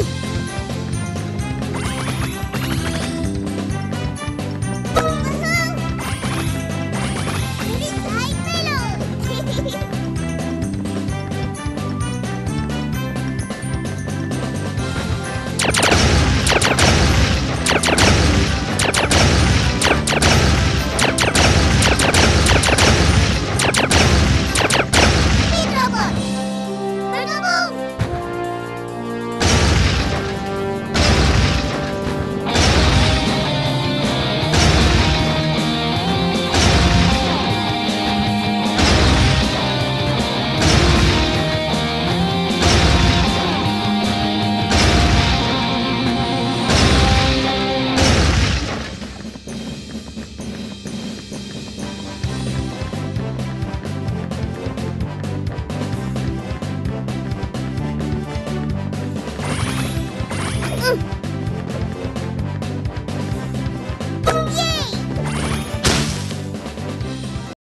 う Mm.